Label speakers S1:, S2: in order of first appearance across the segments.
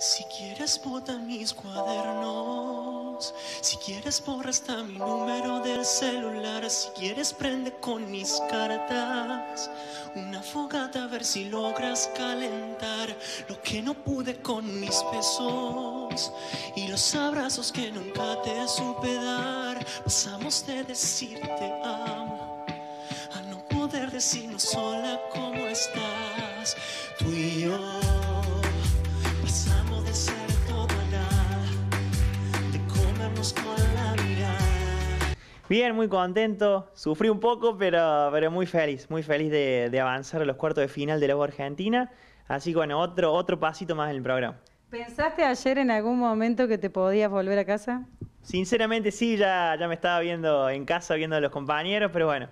S1: Si quieres bota mis cuadernos, si quieres borra hasta mi número del celular, si quieres prende con mis cartas. Una fogata a ver si logras calentar lo que no pude con mis besos y los abrazos que nunca te supe dar. Pasamos de decirte amo a no poder decirnos sola cómo estás,
S2: Bien, muy contento. Sufrí un poco, pero, pero muy feliz, muy feliz de, avanzar a los cuartos de final de la Argentina. Así que bueno, otro, otro pasito más en el programa.
S3: ¿Pensaste ayer en algún momento que te podías volver a casa?
S2: Sinceramente sí, ya, ya me estaba viendo en casa, viendo a los compañeros, pero bueno,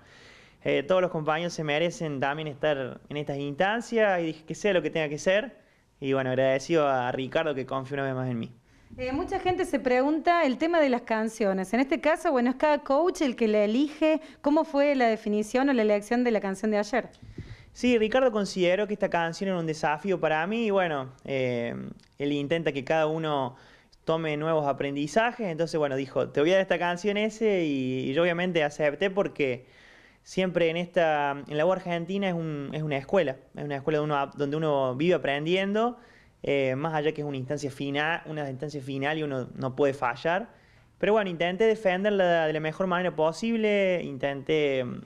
S2: eh, todos los compañeros se merecen también estar en estas instancias y dije que sea lo que tenga que ser. Y bueno, agradecido a Ricardo que confíe una vez más en mí.
S3: Eh, mucha gente se pregunta el tema de las canciones. En este caso, bueno, es cada coach el que le elige. ¿Cómo fue la definición o la elección de la canción de ayer?
S2: Sí, Ricardo consideró que esta canción era un desafío para mí y bueno, eh, él intenta que cada uno tome nuevos aprendizajes. Entonces, bueno, dijo, te voy a dar esta canción ese y, yo obviamente acepté porque siempre en esta, en la voz argentina es, es una escuela, es una escuela donde uno vive aprendiendo eh, más allá que es una instancia final, una instancia final y uno no puede fallar. Pero bueno, intenté defenderla de la mejor manera posible, intenté mm,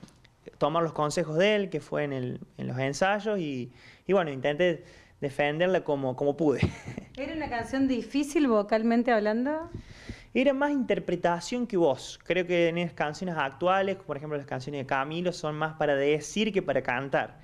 S2: tomar los consejos de él, que fue en, los ensayos, y, bueno, intenté defenderla como, como pude.
S3: ¿Era una canción difícil vocalmente hablando?
S2: Era más interpretación que voz. Creo que en las canciones actuales, por ejemplo las canciones de Camilo, son más para decir que para cantar.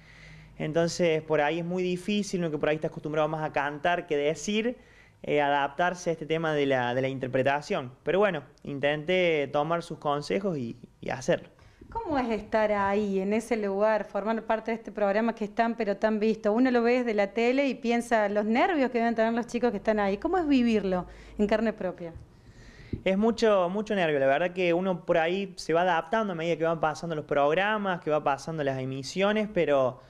S2: Entonces, por ahí es muy difícil, uno que por ahí está acostumbrado más a cantar que decir, eh, adaptarse a este tema de la, de la, interpretación. Pero bueno, intenté tomar sus consejos y, y, hacerlo.
S3: ¿Cómo es estar ahí, en ese lugar, formar parte de este programa que es tan pero tan visto? Uno lo ve desde la tele y piensa los nervios que deben tener los chicos que están ahí. ¿Cómo es vivirlo en carne propia?
S2: Es mucho, mucho nervio, la verdad que uno por ahí se va adaptando a medida que van pasando los programas, que va pasando las emisiones, pero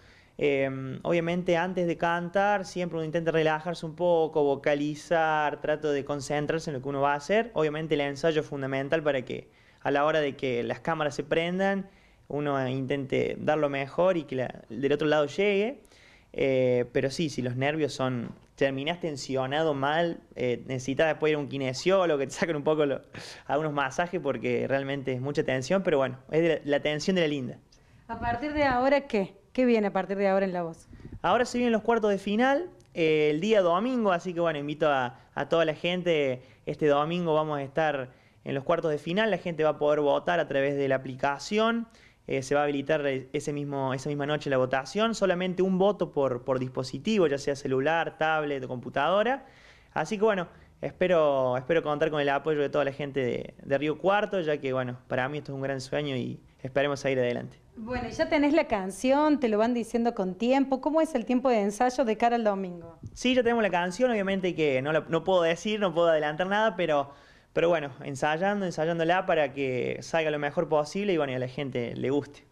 S2: Em, obviamente antes de cantar siempre uno intenta relajarse un poco, vocalizar, trato de concentrarse en lo que uno va a hacer. Obviamente el ensayo es fundamental para que a la hora de que las cámaras se prendan uno intente dar lo mejor y que del otro lado llegue. Eh, pero sí, si los nervios son, terminas tensionado mal, eh, necesitas después ir a un kinesiólogo que te saquen un poco algunos masajes porque realmente es mucha tensión, pero bueno, es la tensión de la linda.
S3: ¿A partir de ahora qué? ¿Qué viene a partir de ahora en La Voz?
S2: Ahora se vienen los cuartos de final, eh, el día domingo, así que bueno, invito a, toda la gente, este domingo vamos a estar en los cuartos de final, la gente va a poder votar a través de la aplicación, eh, se va a habilitar ese mismo, esa misma noche la votación, solamente un voto por, por dispositivo, ya sea celular, tablet computadora, así que bueno, espero, espero contar con el apoyo de toda la gente de, de Río Cuarto, ya que bueno, para mí esto es un gran sueño y esperemos a ir adelante.
S3: Bueno, ya tenés la canción, te lo van diciendo con tiempo. ¿Cómo es el tiempo de ensayo de cara al domingo?
S2: Sí, ya tenemos la canción, obviamente que no, no puedo decir, no puedo adelantar nada, pero, pero bueno, ensayando, ensayándola para que salga lo mejor posible y bueno, a la gente le guste.